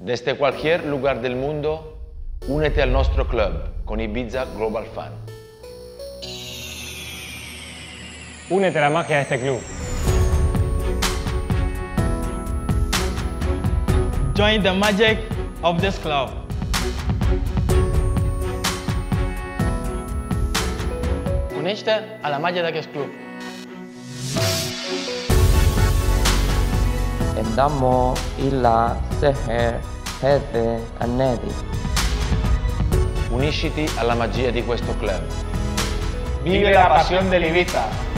Desde cualquier lugar del mundo, únete al nuestro club con Ibiza Global Fund. Únete a la magia de este club. Join the magic of this club. Uneix-te a la màgia d'aquest club. Andiamo illa seher hede annedi. Unisciti alla magia di questo club. Vive la passione dell'Ibiza!